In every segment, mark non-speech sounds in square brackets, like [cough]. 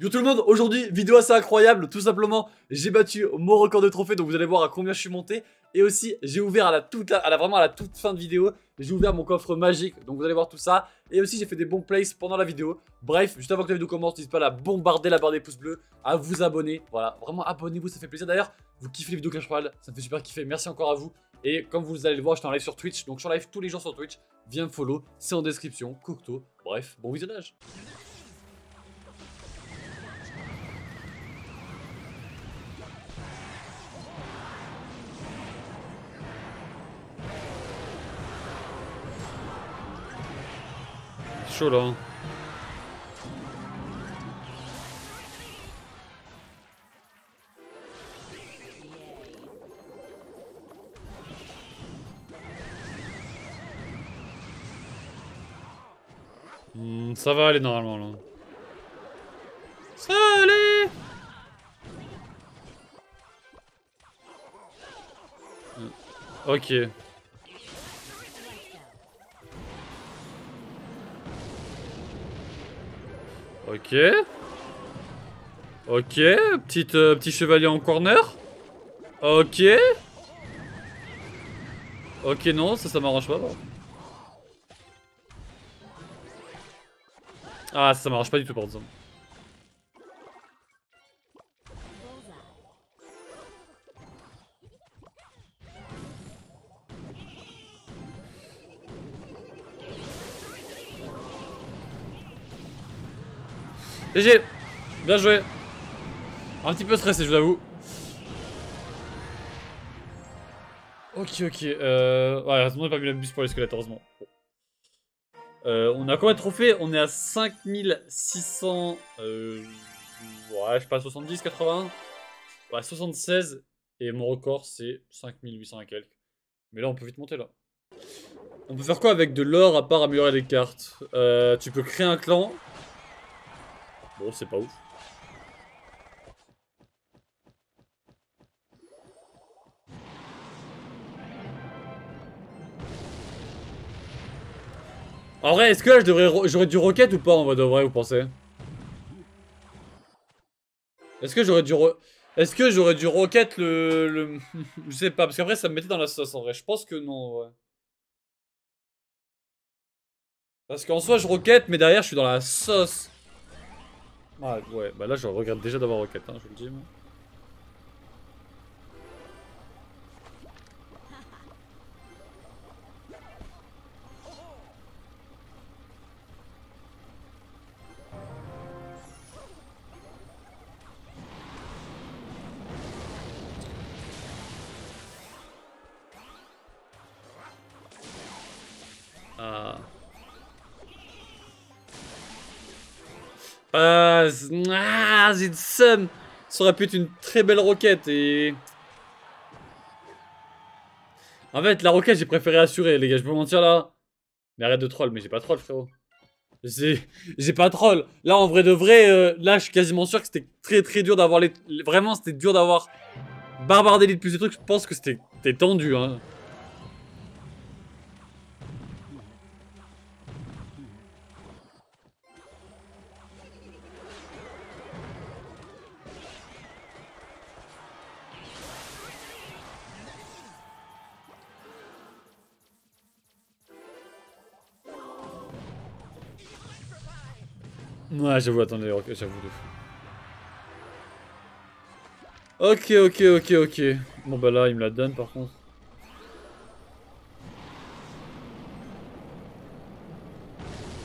Yo tout le monde, aujourd'hui, vidéo assez incroyable, tout simplement, j'ai battu mon record de trophées, donc vous allez voir à combien je suis monté. Et aussi, j'ai ouvert à la toute, à la, vraiment à la toute fin de vidéo, j'ai ouvert mon coffre magique, donc vous allez voir tout ça. Et aussi, j'ai fait des bons plays pendant la vidéo. Bref, juste avant que la vidéo commence, n'hésitez pas à bombarder, la barre des pouces bleus, à vous abonner. Voilà, vraiment abonnez-vous, ça fait plaisir. D'ailleurs, vous kiffez les vidéos Clash Royale, ça me fait super kiffer, merci encore à vous. Et comme vous allez le voir, je suis en live sur Twitch, donc je suis en live tous les jours sur Twitch. Viens me follow, c'est en description, Cocteau. Bref, bon visionnage. Chaud là. Hmm, ça va aller normalement là. Ça va aller Ok. Ok. Ok, Petite, euh, petit chevalier en corner. Ok. Ok, non, ça, ça m'arrange pas. Ah, ça, ça m'arrange pas du tout, par exemple. GG Bien joué Un petit peu stressé, je vous avoue. Ok, ok. Euh... Ouais, heureusement, pas mis la bus pour les squelettes, heureusement. Euh, on a combien de trophées? On est à 5600... Euh... Ouais, je sais pas, 70, 80 Ouais, 76. Et mon record, c'est 5800 et quelques. Mais là, on peut vite monter, là. On peut faire quoi avec de l'or à part améliorer les cartes? Tu peux créer un clan Bon, c'est pas ouf. En vrai, est-ce que là, j'aurais du rocket ou pas en mode vrai, vous pensez? Est-ce que j'aurais du Est-ce que j'aurais du rocket le... [laughs] Je sais pas, parce qu'après ça me mettait dans la sauce en vrai. Je pense que non, ouais. Parce qu'en soi je rocket, mais derrière je suis dans la sauce. Ah ouais, bah là je regrette déjà d'avoir roquette, hein, je le dis. Ah. Euh, ah, Ça aurait pu être une très belle roquette et... En fait, la roquette, j'ai préféré assurer, les gars. Je peux mentir là. Mais arrête de troll, mais j'ai pas troll, frérot. J'ai pas troll. Là, en vrai de vrai, euh, là, je suis quasiment sûr que c'était très très dur d'avoir les... Vraiment, c'était dur d'avoir Barbare d'élite plus des trucs. Je pense que c'était tendu, hein. Ouais, j'avoue, attendez, j'avoue de fou. Ok, ok, ok, ok. Bon bah là, il me la donne par contre.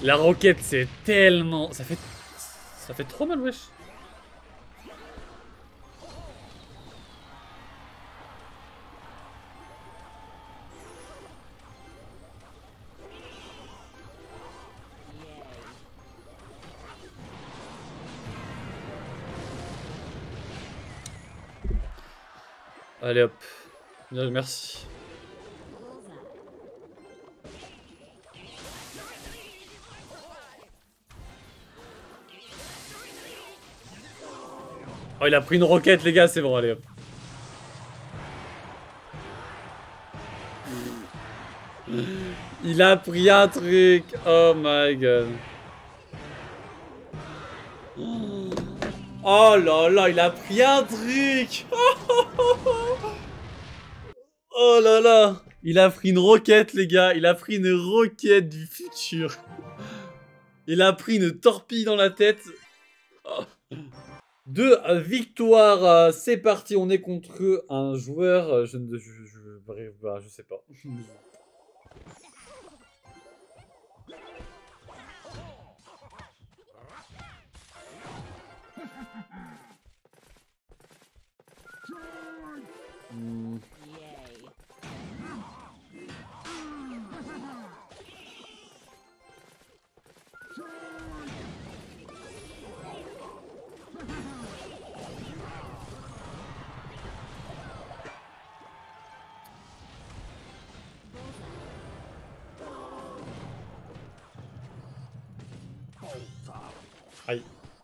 La roquette, c'est tellement... Ça fait... Ça fait trop mal, wesh. Allez hop. Merci. Oh, il a pris une roquette, les gars, c'est bon, allez hop. Il a pris un truc. Oh my god. Oh là là, il a pris un truc [laughs] Oh là là Il a pris une roquette, les gars. Il a pris une roquette du futur. Il a pris une torpille dans la tête. Deux victoires. Euh, c'est parti. On est contre un joueur. Euh, je ne je, je, bah, je sais pas. [laughs] Hmm.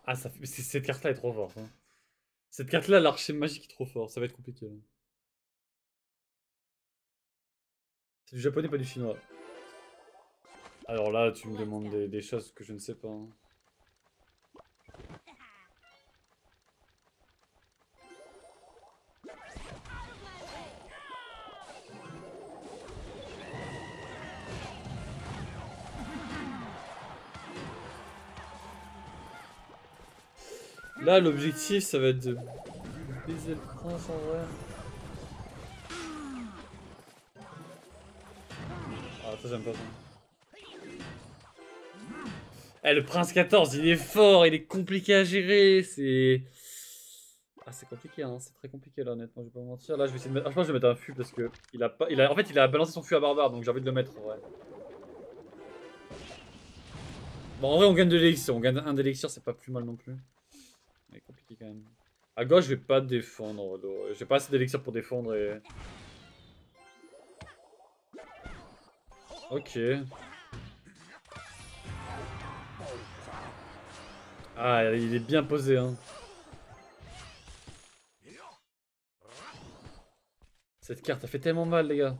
Ah, ça fait... cette carte-là est trop forte. Hein. Cette carte-là, l'archer magique est trop fort. Ça va être compliqué. C'est du japonais, pas du chinois. Alors là, tu me demandes des, choses que je ne sais pas. Hein. Là, l'objectif, ça va être de baiser le prince en vrai. Ah, ça, j'aime pas ça. Eh, le prince 14, il est fort, il est compliqué à gérer, c'est... Ah, c'est compliqué, hein, c'est très compliqué là, honnêtement, je vais pas mentir. Là, je vais essayer de mettre... Ah, je pense que je vais mettre un fût parce que... Il a pas... Il a... En fait, il a balancé son fût à barbare, donc j'ai envie de le mettre, en vrai. Bon, en vrai, on gagne de l'élixir. On gagne un d'élixir, c'est pas plus mal non plus compliqué quand même. À gauche, je vais pas défendre. J'ai pas assez d'élixir pour défendre et... Ok. Ah, il est bien posé, hein. Cette carte, a fait tellement mal, les gars.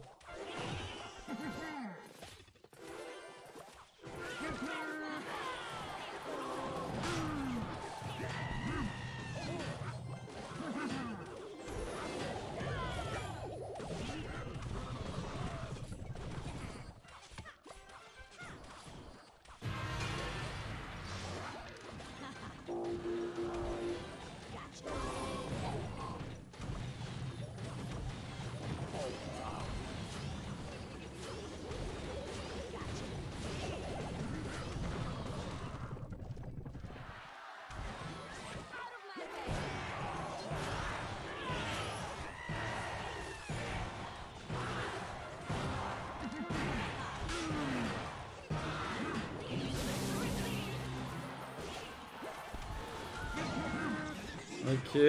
Ok.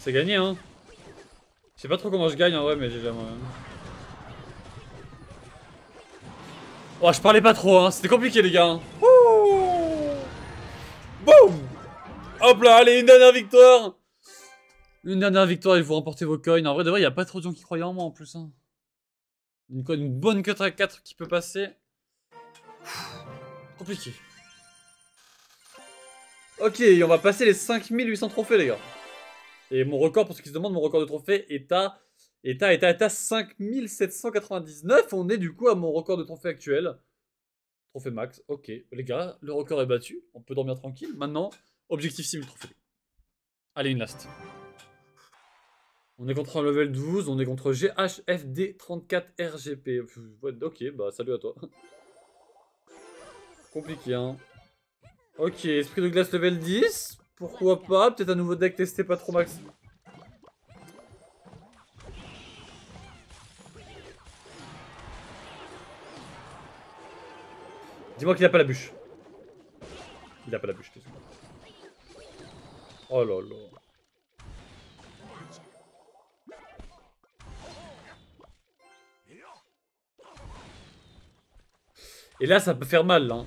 C'est gagné, hein. Je sais pas trop comment je gagne en vrai, mais j'ai déjà moyen. Oh, je parlais pas trop, hein. C'était compliqué, les gars. Hein. Boum Hop là, allez, une dernière victoire Une dernière victoire et vous remportez vos coins. En vrai, de vrai, il a pas trop de gens qui croyaient en moi en plus. Hein. Une, une bonne 4 à 4 qui peut passer. Compliqué. Ok, on va passer les 5800 trophées, les gars. Et mon record, pour ceux qui se demandent, mon record de trophées est à, est à, est à, est à 5799. On est du coup à mon record de trophées actuel. Trophée max, ok. Les gars, le record est battu. On peut dormir tranquille. Maintenant, objectif 6000 trophées. Allez, une last. On est contre un level 12, on est contre GHFD34RGP. Ok, bah salut à toi. Compliqué, hein. Ok, esprit de glace level 10. Pourquoi pas? Peut-être un nouveau deck testé pas trop max. Dis-moi qu'il a pas la bûche. Il a pas la bûche, Oh là là. Et là, ça peut faire mal, là. Hein.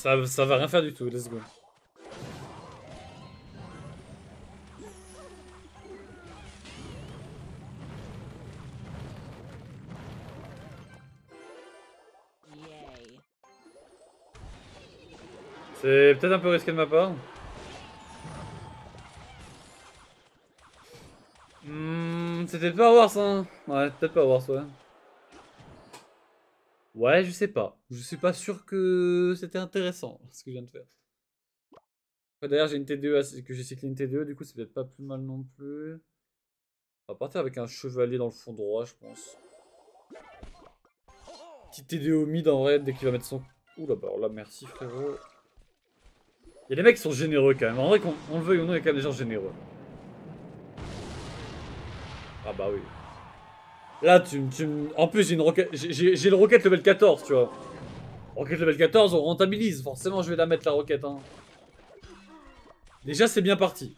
Ça, ça va rien faire du tout, let's go. C'est peut-être un peu risqué de ma part. Mmh, C'était pas Wars, hein Ouais, peut-être pas Wars, ouais. Ouais, je sais pas. Je suis pas sûr que c'était intéressant, [laughs] ce que je viens de faire. D'ailleurs, j'ai une T2, que j'ai cyclé une T2, du coup, c'est peut-être pas plus mal non plus. On va partir avec un chevalier dans le fond droit, je pense. Petit T2 au mid, en vrai, dès qu'il va mettre son... Ouh là, bah là, merci, frérot. Il y a des mecs qui sont généreux, quand même. En vrai, qu'on le veuille ou non, il y a quand même des gens généreux. Ah bah oui. Là, tu, tu En plus, j'ai une roquette... J'ai le roquette level 14, tu vois. Roquette level 14, on rentabilise. Forcément, je vais la mettre, la roquette, hein. Déjà, c'est bien parti.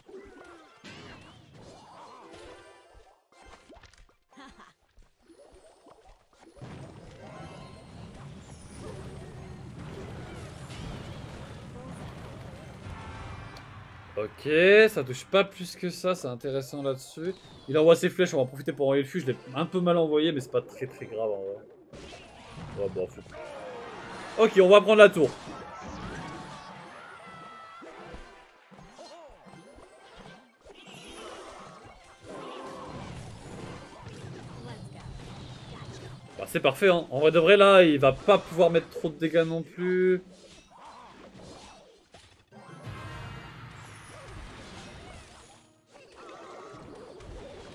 Ok, ça touche pas plus que ça, c'est intéressant là-dessus. Il envoie ses flèches, on va en profiter pour envoyer le fût. Je l'ai un peu mal envoyé, mais c'est pas très très grave en vrai. Ok, on va prendre la tour. Bah, c'est parfait, hein. En vrai de vrai, là, il va pas pouvoir mettre trop de dégâts non plus.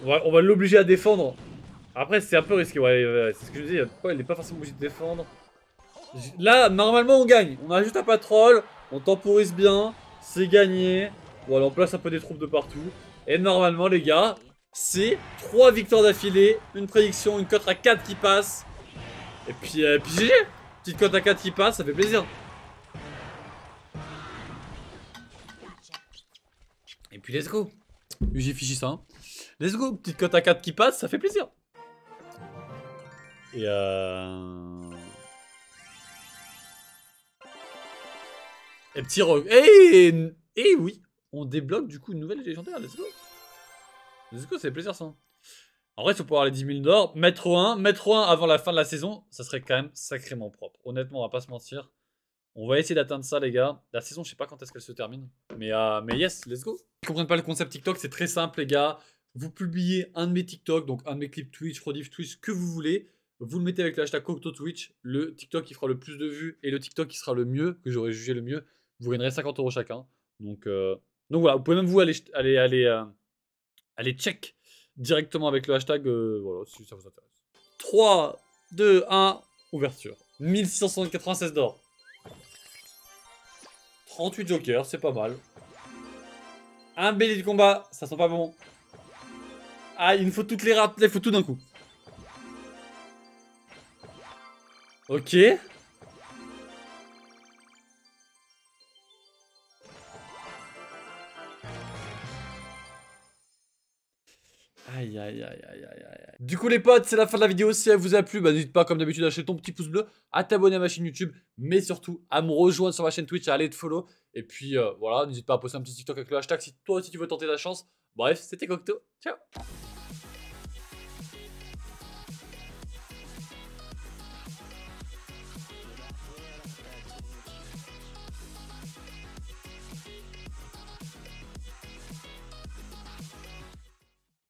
On va, l'obliger à défendre. Après, c'est un peu risqué, ouais, c'est ce que je dis. il n'est pas forcément obligé de défendre. Là, normalement, on gagne. On a juste un patrol, on temporise bien, c'est gagné. On place un peu des troupes de partout. Et normalement, les gars, c'est 3 victoires d'affilée, une prédiction, une cote à 4 qui passe. Et puis, euh, GG Petite cote à 4 qui passe, ça fait plaisir. Et puis let's go. J'ai fichi ça. Let's go, petite cote à 4 qui passe, ça fait plaisir. Et euh... Et petit rock. Et... Et oui, on débloque du coup une nouvelle légendaire, let's go. Let's go, c'est plaisir ça. En vrai, on peut avoir les 10 000 d'or, mettre 1, mettre 1 avant la fin de la saison, ça serait quand même sacrément propre. Honnêtement, on va pas se mentir. On va essayer d'atteindre ça, les gars. La saison, je sais pas quand est-ce qu'elle se termine. Mais, euh, mais yes, let's go. Ils comprennent pas le concept TikTok, c'est très simple, les gars. Vous publiez un de mes TikTok, donc un de mes clips Twitch, rediff Twitch, que vous voulez. Vous le mettez avec le hashtag Twitch, le TikTok qui fera le plus de vues et le TikTok qui sera le mieux, que j'aurais jugé le mieux. Vous gagnerez 50 euros chacun. Donc, euh, donc voilà, vous pouvez même vous aller, aller, aller, euh, aller check directement avec le hashtag, euh, voilà, si ça vous intéresse. 3, 2, 1, ouverture. 1696 d'or. 38 jokers, c'est pas mal. Un bélier de combat, ça sent pas bon. Ah, il nous faut toutes les rats, il faut tout d'un coup. Ok. Aïe, aïe, aïe, aïe, aïe, aïe. Du coup, les potes, c'est la fin de la vidéo. Si elle vous a plu, bah, n'hésite pas, comme d'habitude, à lâcher ton petit pouce bleu, à t'abonner à ma chaîne YouTube, mais surtout à me rejoindre sur ma chaîne Twitch, à aller te follow. Et puis, euh, voilà, n'hésite pas à poster un petit TikTok avec le hashtag si toi aussi tu veux tenter la chance. Bref, c'était Cocteau. Ciao